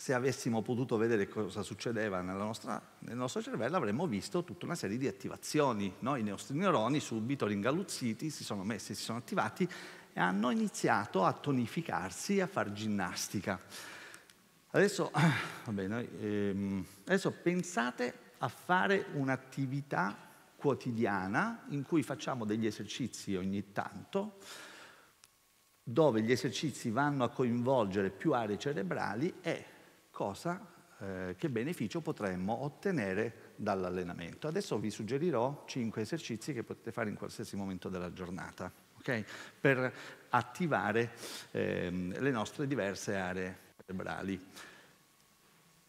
Se avessimo potuto vedere cosa succedeva nostra, nel nostro cervello, avremmo visto tutta una serie di attivazioni. No? I nostri neuroni subito ringalluzziti si sono messi, si sono attivati e hanno iniziato a tonificarsi, a far ginnastica. Adesso, vabbè, noi, ehm, adesso pensate a fare un'attività quotidiana in cui facciamo degli esercizi ogni tanto, dove gli esercizi vanno a coinvolgere più aree cerebrali e cosa, eh, che beneficio potremmo ottenere dall'allenamento. Adesso vi suggerirò cinque esercizi che potete fare in qualsiasi momento della giornata, okay? per attivare ehm, le nostre diverse aree cerebrali.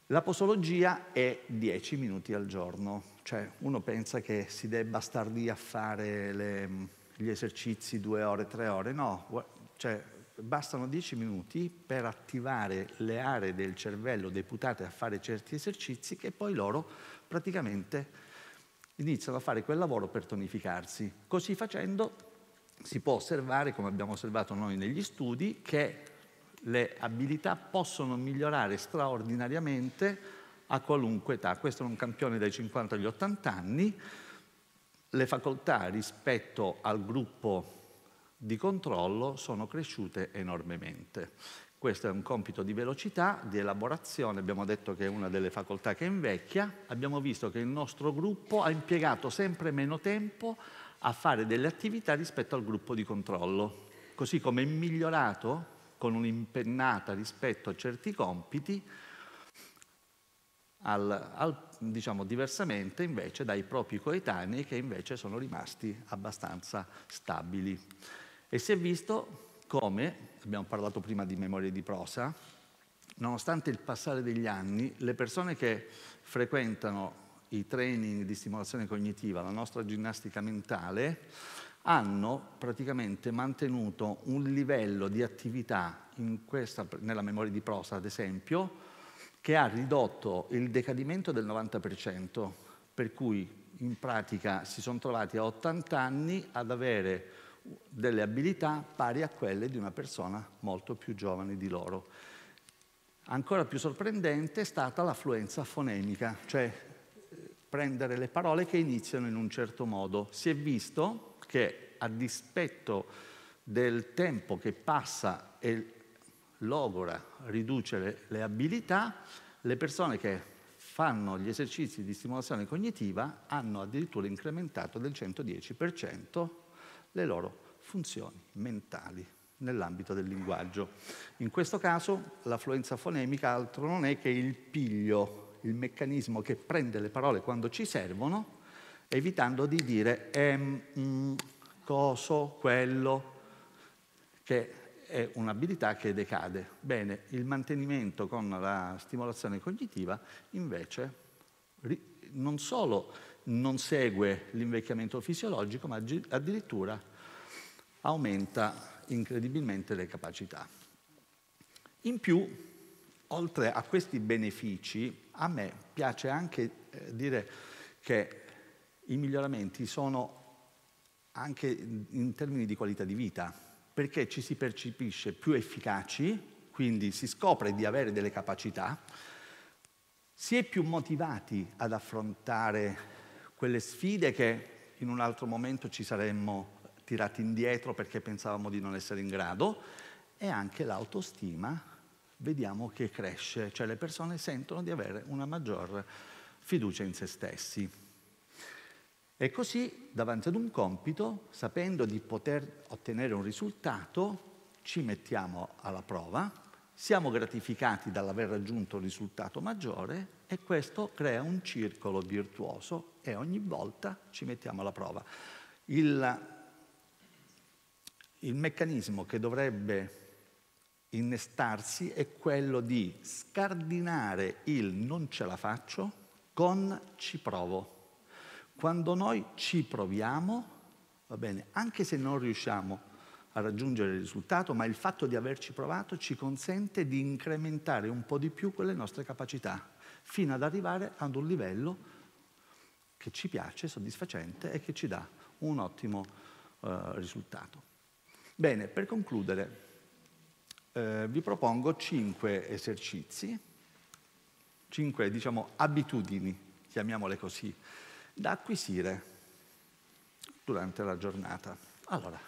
La posologia è 10 minuti al giorno. cioè uno pensa che si debba star lì a fare le, gli esercizi due ore, tre ore, no, cioè, bastano dieci minuti per attivare le aree del cervello deputate a fare certi esercizi che poi loro praticamente iniziano a fare quel lavoro per tonificarsi. Così facendo si può osservare, come abbiamo osservato noi negli studi, che le abilità possono migliorare straordinariamente a qualunque età. Questo è un campione dai 50 agli 80 anni. Le facoltà rispetto al gruppo di controllo sono cresciute enormemente. Questo è un compito di velocità, di elaborazione, abbiamo detto che è una delle facoltà che invecchia, abbiamo visto che il nostro gruppo ha impiegato sempre meno tempo a fare delle attività rispetto al gruppo di controllo, così come è migliorato con un'impennata rispetto a certi compiti, al, al, diciamo diversamente invece dai propri coetanei che invece sono rimasti abbastanza stabili. E si è visto come, abbiamo parlato prima di memoria di prosa, nonostante il passare degli anni, le persone che frequentano i training di stimolazione cognitiva, la nostra ginnastica mentale, hanno praticamente mantenuto un livello di attività questa, nella memoria di prosa, ad esempio, che ha ridotto il decadimento del 90%, per cui in pratica si sono trovati a 80 anni ad avere delle abilità pari a quelle di una persona molto più giovane di loro. Ancora più sorprendente è stata l'affluenza fonemica, cioè eh, prendere le parole che iniziano in un certo modo. Si è visto che a dispetto del tempo che passa e logora, riduce le, le abilità, le persone che fanno gli esercizi di stimolazione cognitiva hanno addirittura incrementato del 110% le loro funzioni mentali nell'ambito del linguaggio. In questo caso l'affluenza fonemica altro non è che il piglio, il meccanismo che prende le parole quando ci servono, evitando di dire em, mm, coso, quello, che è un'abilità che decade. Bene, il mantenimento con la stimolazione cognitiva invece non solo non segue l'invecchiamento fisiologico, ma addirittura aumenta incredibilmente le capacità. In più, oltre a questi benefici, a me piace anche eh, dire che i miglioramenti sono anche in termini di qualità di vita, perché ci si percepisce più efficaci, quindi si scopre di avere delle capacità, si è più motivati ad affrontare quelle sfide che in un altro momento ci saremmo tirati indietro perché pensavamo di non essere in grado e anche l'autostima vediamo che cresce, cioè le persone sentono di avere una maggior fiducia in se stessi. E così, davanti ad un compito, sapendo di poter ottenere un risultato, ci mettiamo alla prova, siamo gratificati dall'aver raggiunto un risultato maggiore e questo crea un circolo virtuoso e ogni volta ci mettiamo alla prova. Il, il meccanismo che dovrebbe innestarsi è quello di scardinare il non ce la faccio con ci provo. Quando noi ci proviamo, va bene, anche se non riusciamo a raggiungere il risultato, ma il fatto di averci provato ci consente di incrementare un po' di più quelle nostre capacità, fino ad arrivare ad un livello che ci piace, soddisfacente e che ci dà un ottimo uh, risultato. Bene, per concludere, eh, vi propongo cinque esercizi, cinque diciamo, abitudini, chiamiamole così, da acquisire durante la giornata. Allora,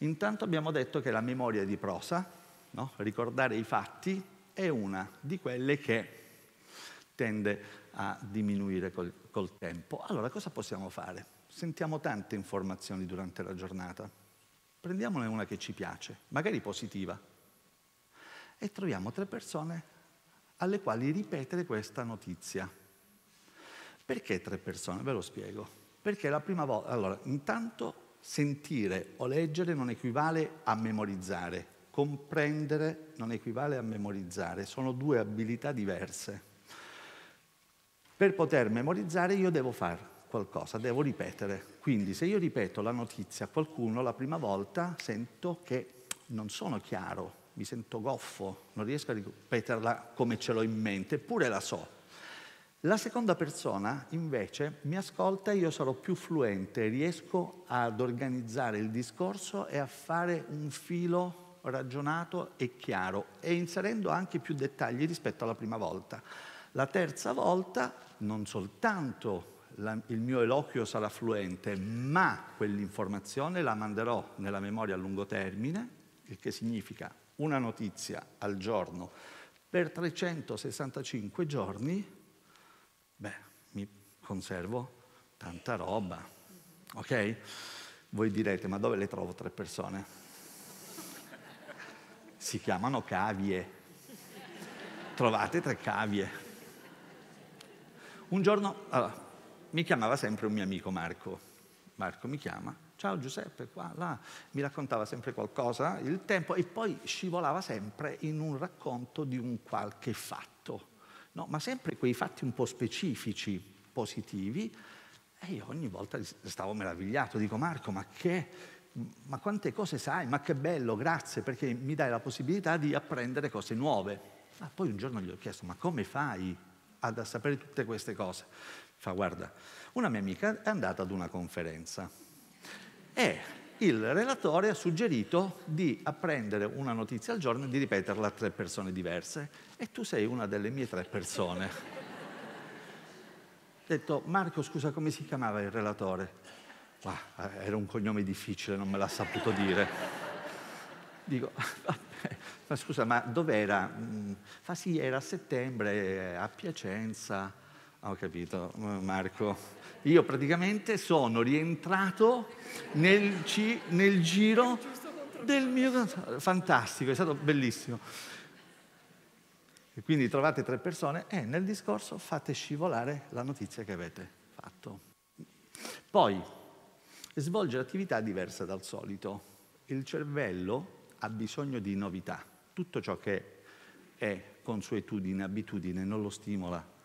intanto abbiamo detto che la memoria di prosa, no? ricordare i fatti, è una di quelle che tende a diminuire col, col tempo. Allora, cosa possiamo fare? Sentiamo tante informazioni durante la giornata. Prendiamone una che ci piace, magari positiva, e troviamo tre persone alle quali ripetere questa notizia. Perché tre persone? Ve lo spiego. Perché la prima volta, allora, intanto sentire o leggere non equivale a memorizzare, comprendere non equivale a memorizzare, sono due abilità diverse. Per poter memorizzare io devo fare qualcosa, devo ripetere. Quindi se io ripeto la notizia a qualcuno la prima volta sento che non sono chiaro, mi sento goffo, non riesco a ripeterla come ce l'ho in mente, eppure la so. La seconda persona invece mi ascolta e io sarò più fluente, riesco ad organizzare il discorso e a fare un filo ragionato e chiaro e inserendo anche più dettagli rispetto alla prima volta. La terza volta non soltanto la, il mio eloquio sarà fluente, ma quell'informazione la manderò nella memoria a lungo termine, il che significa una notizia al giorno per 365 giorni beh, mi conservo tanta roba, ok? Voi direte, ma dove le trovo tre persone? Si chiamano cavie. Trovate tre cavie. Un giorno, allora, mi chiamava sempre un mio amico Marco. Marco mi chiama, ciao Giuseppe, qua, là, mi raccontava sempre qualcosa, il tempo, e poi scivolava sempre in un racconto di un qualche fatto no? ma sempre quei fatti un po' specifici, positivi, e io ogni volta stavo meravigliato, dico Marco, ma che, ma quante cose sai, ma che bello, grazie, perché mi dai la possibilità di apprendere cose nuove. Ah, poi un giorno gli ho chiesto, ma come fai ad sapere tutte queste cose? Fa, guarda, una mia amica è andata ad una conferenza e il relatore ha suggerito di apprendere una notizia al giorno e di ripeterla a tre persone diverse e tu sei una delle mie tre persone. Ho detto, Marco, scusa, come si chiamava il relatore? Ah, era un cognome difficile, non me l'ha saputo dire. Dico, vabbè, ma scusa, ma dov'era? Mm, fa sì, era a settembre a Piacenza. Ho capito, Marco io praticamente sono rientrato nel, nel giro del mio... Fantastico, è stato bellissimo. E quindi trovate tre persone e nel discorso fate scivolare la notizia che avete fatto. Poi, svolge attività diverse dal solito. Il cervello ha bisogno di novità. Tutto ciò che è consuetudine, abitudine, non lo stimola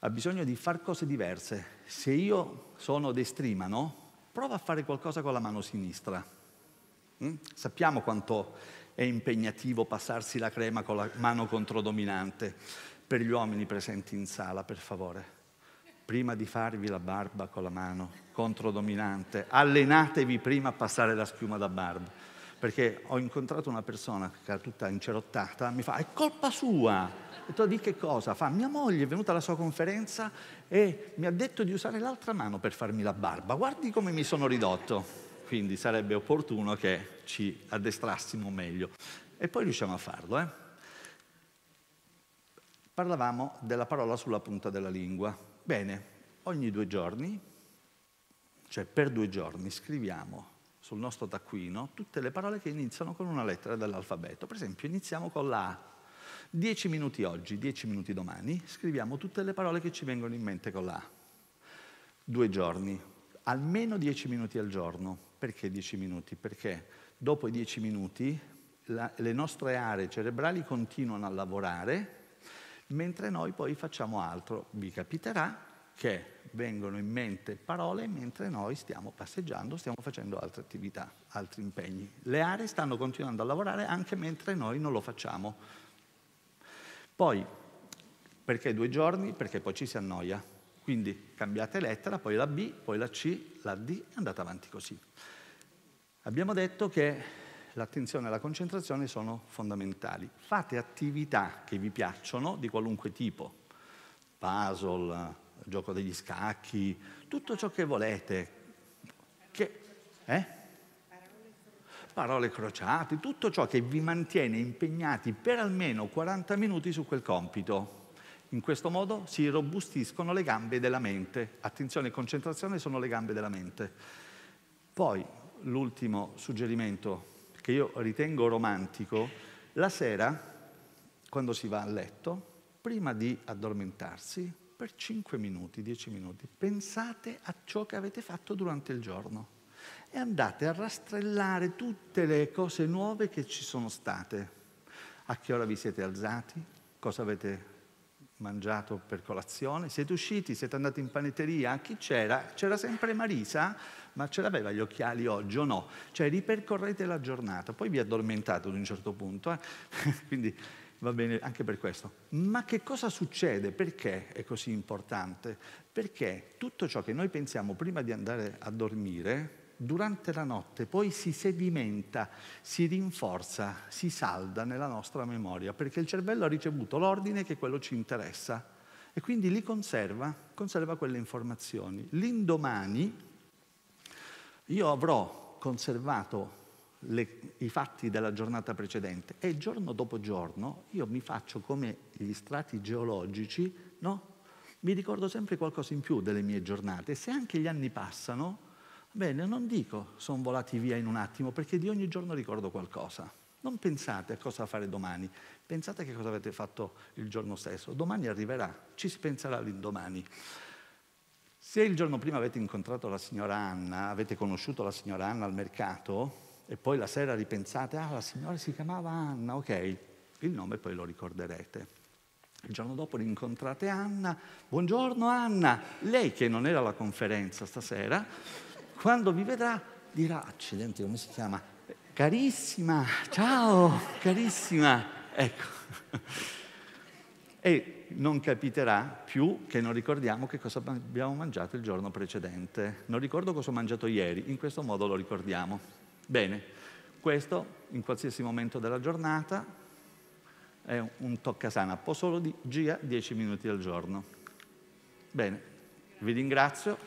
ha bisogno di fare cose diverse. Se io sono destrimano, prova a fare qualcosa con la mano sinistra. Mm? Sappiamo quanto è impegnativo passarsi la crema con la mano controdominante. Per gli uomini presenti in sala, per favore, prima di farvi la barba con la mano controdominante, allenatevi prima a passare la schiuma da barba. Perché ho incontrato una persona che era tutta incerottata, mi fa, è colpa sua, ho detto di che cosa? Fa, mia moglie è venuta alla sua conferenza e mi ha detto di usare l'altra mano per farmi la barba. Guardi come mi sono ridotto. Quindi sarebbe opportuno che ci addestrassimo meglio. E poi riusciamo a farlo. Eh? Parlavamo della parola sulla punta della lingua. Bene, ogni due giorni, cioè per due giorni, scriviamo sul nostro taccuino tutte le parole che iniziano con una lettera dell'alfabeto. Per esempio, iniziamo con la A Dieci minuti oggi, dieci minuti domani, scriviamo tutte le parole che ci vengono in mente con la A. Due giorni, almeno dieci minuti al giorno. Perché dieci minuti? Perché dopo i dieci minuti la, le nostre aree cerebrali continuano a lavorare, mentre noi poi facciamo altro. Vi capiterà che vengono in mente parole mentre noi stiamo passeggiando, stiamo facendo altre attività, altri impegni. Le aree stanno continuando a lavorare anche mentre noi non lo facciamo. Poi, perché due giorni? Perché poi ci si annoia. Quindi cambiate lettera, poi la B, poi la C, la D e andate avanti così. Abbiamo detto che l'attenzione e la concentrazione sono fondamentali. Fate attività che vi piacciono di qualunque tipo, puzzle, gioco degli scacchi, tutto ciò che volete. Che, eh? parole crociate, tutto ciò che vi mantiene impegnati per almeno 40 minuti su quel compito. In questo modo si robustiscono le gambe della mente. Attenzione e concentrazione sono le gambe della mente. Poi, l'ultimo suggerimento che io ritengo romantico, la sera, quando si va a letto, prima di addormentarsi, per 5 minuti, 10 minuti, pensate a ciò che avete fatto durante il giorno e andate a rastrellare tutte le cose nuove che ci sono state. A che ora vi siete alzati? Cosa avete mangiato per colazione, siete usciti, siete andati in panetteria, chi c'era? C'era sempre Marisa, ma ce l'aveva gli occhiali oggi o no? Cioè ripercorrete la giornata, poi vi addormentate ad un certo punto, eh? quindi va bene anche per questo. Ma che cosa succede? Perché è così importante? Perché tutto ciò che noi pensiamo prima di andare a dormire, durante la notte poi si sedimenta, si rinforza, si salda nella nostra memoria, perché il cervello ha ricevuto l'ordine che quello ci interessa e quindi li conserva, conserva quelle informazioni. L'indomani io avrò conservato le, i fatti della giornata precedente e giorno dopo giorno io mi faccio come gli strati geologici, no? Mi ricordo sempre qualcosa in più delle mie giornate e se anche gli anni passano, bene, non dico sono volati via in un attimo perché di ogni giorno ricordo qualcosa. Non pensate a cosa fare domani, pensate a che cosa avete fatto il giorno stesso. Domani arriverà, ci si penserà l'indomani. Se il giorno prima avete incontrato la signora Anna, avete conosciuto la signora Anna al mercato, e poi la sera ripensate, ah la signora si chiamava Anna, ok, il nome poi lo ricorderete. Il giorno dopo rincontrate Anna, buongiorno Anna, lei che non era alla conferenza stasera, quando vi vedrà dirà, accidenti come si chiama? Carissima, ciao, carissima, ecco. E non capiterà più che non ricordiamo che cosa abbiamo mangiato il giorno precedente. Non ricordo cosa ho mangiato ieri, in questo modo lo ricordiamo. Bene, questo in qualsiasi momento della giornata è un toccasana, può solo di GIA 10 minuti al giorno. Bene, vi ringrazio.